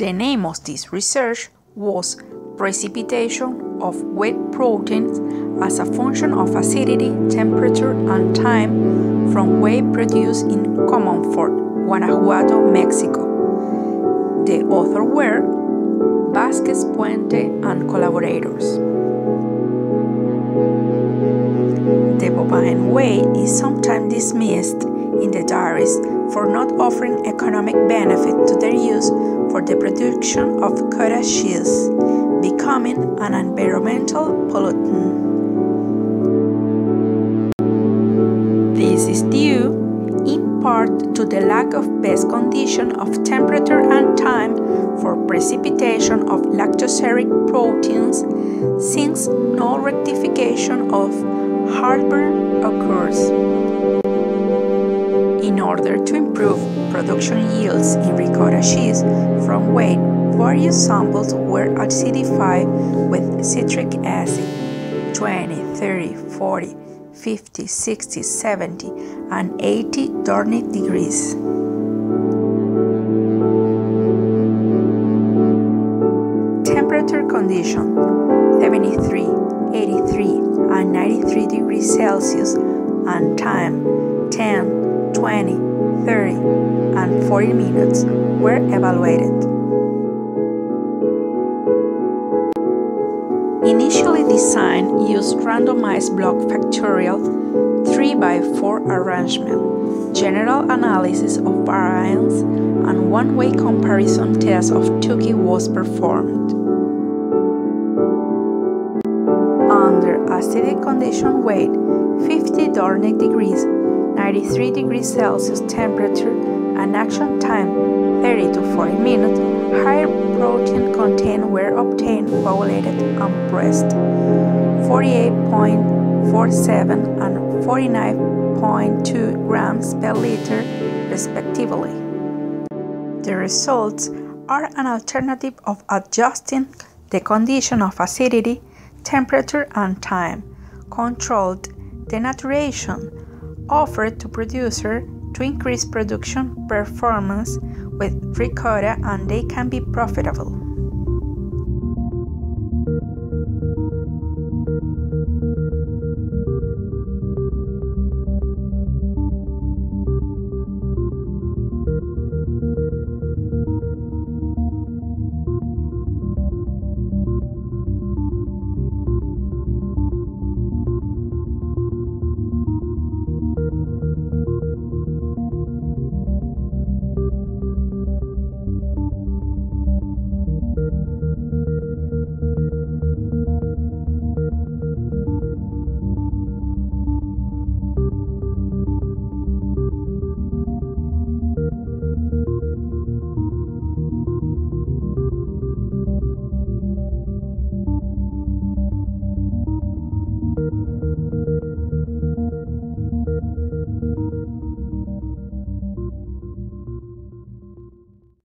The name of this research was Precipitation of Whey Proteins as a function of acidity, temperature, and time from whey produced in Comonfort, Guanajuato, Mexico. The authors were Vázquez Puente and collaborators. The bovine whey is sometimes dismissed in the diaries for not offering economic benefit to their use for the production of cottage cheese, becoming an environmental pollutant. This is due in part to the lack of best condition of temperature and time for precipitation of lactoseric proteins since no rectification of heartburn occurs. In order to improve production yields in ricotta cheese from whey, various samples were acidified with citric acid 20, 30, 40, 50, 60, 70, and 80 Dornic degrees. Temperature condition 73, 83, and 93 degrees Celsius and time 10, 20, 30, and 40 minutes were evaluated. Initially designed used randomized block factorial 3x4 arrangement, general analysis of variance, and one-way comparison test of Tukey was performed. Under acidic condition weight 50 Dornic degrees 93 degrees Celsius temperature and action time 30 to 40 minutes, higher protein content were obtained ovulated and breast 48.47 and 49.2 grams per liter respectively. The results are an alternative of adjusting the condition of acidity, temperature and time, controlled denaturation, offered to producer to increase production performance with ricotta and they can be profitable.